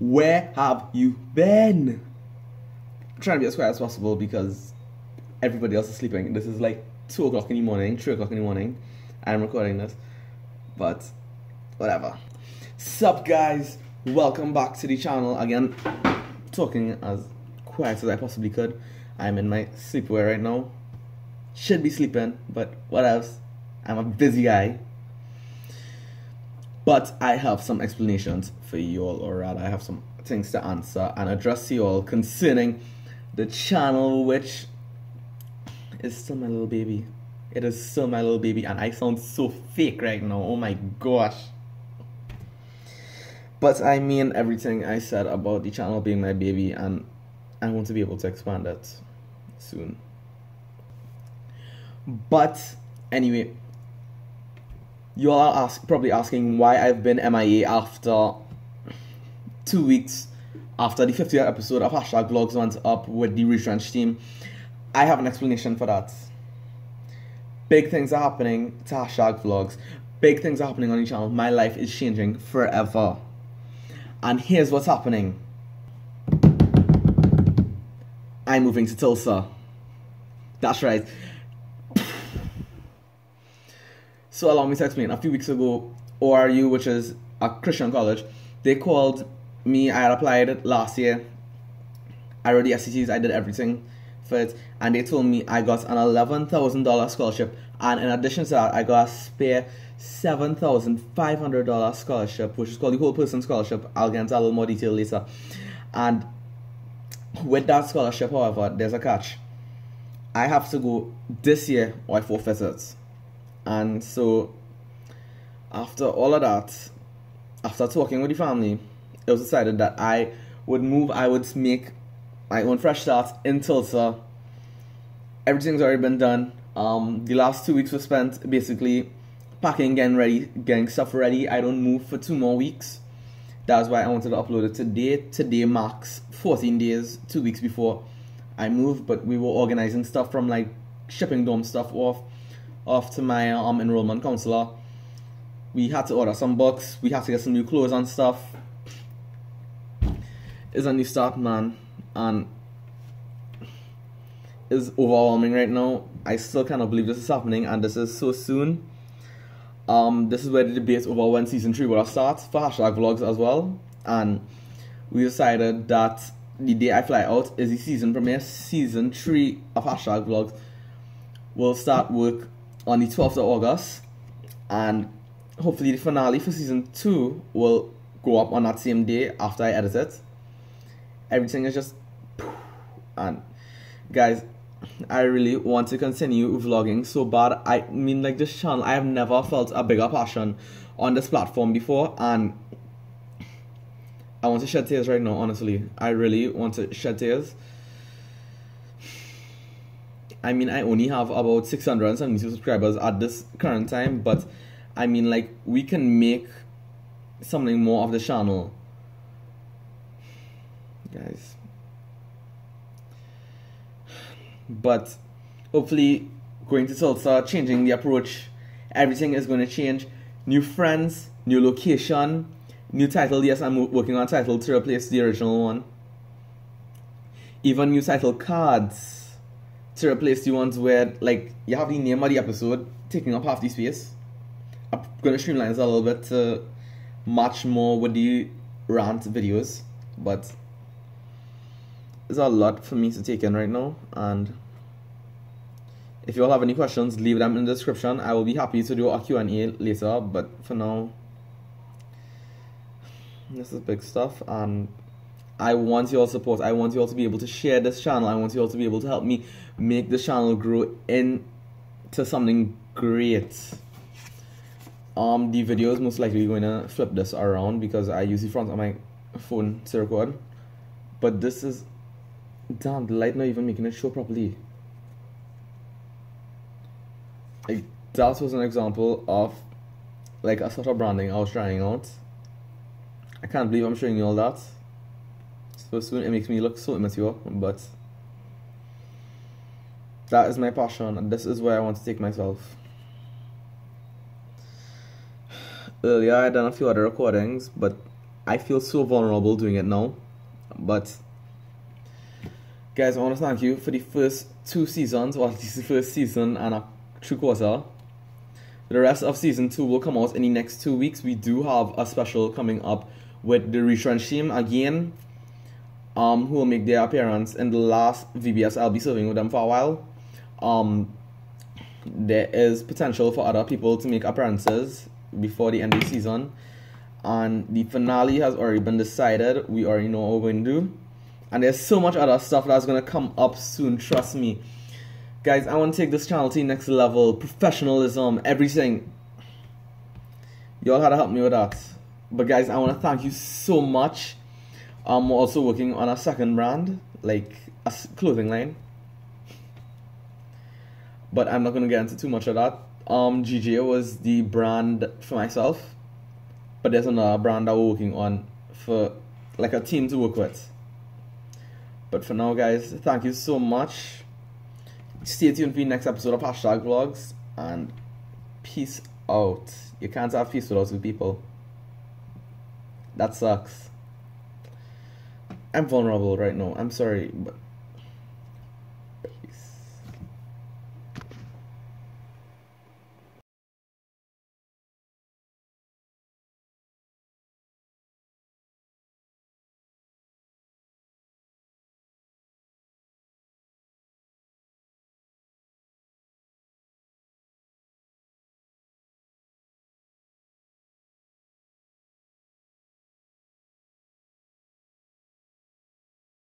Where have you been? I'm trying to be as quiet as possible because everybody else is sleeping. This is like 2 o'clock in the morning, 3 o'clock in the morning. I'm recording this. But, whatever. Sup, guys? Welcome back to the channel. Again, talking as quiet as I possibly could. I'm in my sleepwear right now. Should be sleeping, but what else? I'm a busy guy. But I have some explanations for you all, or rather, I have some things to answer and address you all concerning the channel, which is still my little baby. It is still my little baby, and I sound so fake right now. Oh my gosh. But I mean everything I said about the channel being my baby, and I want to be able to expand it soon. But anyway, you all are ask, probably asking why I've been MIA after two weeks after the 50th episode of Hashtag Vlogs went up with the Retrench team. I have an explanation for that. Big things are happening to Hashtag Vlogs. Big things are happening on the channel. My life is changing forever. And here's what's happening. I'm moving to Tulsa. That's right. So allow me to explain. A few weeks ago, ORU, which is a Christian college, they called me. I had applied last year. I wrote the SATs. I did everything for it, and they told me I got an eleven thousand dollar scholarship, and in addition to that, I got a spare seven thousand five hundred dollar scholarship, which is called the whole person scholarship. I'll get into a little more detail later. And with that scholarship, however, there's a catch. I have to go this year or I forfeit it. And so, after all of that, after talking with the family, it was decided that I would move, I would make my own fresh start in Tulsa. Everything's already been done. Um, the last two weeks were spent basically packing, getting ready, getting stuff ready. I don't move for two more weeks. That's why I wanted to upload it today. Today marks 14 days, two weeks before I moved, but we were organizing stuff from like shipping dorm stuff off to my um, enrollment counselor. We had to order some books. We had to get some new clothes and stuff. It's a new start, man, and it's overwhelming right now. I still cannot believe this is happening, and this is so soon. Um, this is where the debate over when season three will start for hashtag vlogs as well, and we decided that the day I fly out is the season premiere. Season three of hashtag vlogs will start work on the 12th of August, and hopefully the finale for season 2 will go up on that same day after I edit it. Everything is just. And guys, I really want to continue vlogging so bad. I mean, like this channel, I have never felt a bigger passion on this platform before, and I want to shed tears right now, honestly. I really want to shed tears I mean, I only have about 672 subscribers at this current time, but I mean, like, we can make something more of the channel. Guys. But hopefully, going to Tulsa, changing the approach, everything is going to change. New friends, new location, new title. Yes, I'm working on title to replace the original one. Even new title cards to replace the ones where like you have the name of the episode taking up half the space. I'm gonna streamline this a little bit to match more with the rant videos, but there's a lot for me to take in right now and if you all have any questions leave them in the description i will be happy to do a q&a later but for now this is big stuff and I want your support. I want you all to be able to share this channel. I want you all to be able to help me make this channel grow into something great. Um, the video is most likely going to flip this around because I use the front of my phone to record. But this is, damn, the light not even making it show properly. Like, that was an example of like a sort of branding I was trying out. I can't believe I'm showing you all that so soon it makes me look so immature but that is my passion and this is where I want to take myself earlier I done a few other recordings but I feel so vulnerable doing it now. But guys, I want to thank you for the first two seasons, or at least the first season and a true quarter. The rest of season two will come out in the next two weeks. We do have a special coming up with the retrench team again, um, who will make their appearance in the last VBS. I'll be serving with them for a while. Um, there is potential for other people to make appearances before the end of the season, and the finale has already been decided. We already know what we're going to do, and there's so much other stuff that's gonna come up soon. Trust me, guys. I want to take this channel to the next level. Professionalism, everything. Y'all had to help me with that. But guys, I want to thank you so much. I'm also working on a second brand, like a clothing line. But I'm not gonna get into too much of that. Um, GJ was the brand for myself, but there's another brand that we're working on for like a team to work with. But for now, guys, thank you so much. Stay tuned for the next episode of Hashtag Vlogs and peace out. You can't have peace without two people. That sucks. I'm vulnerable right now. I'm sorry, but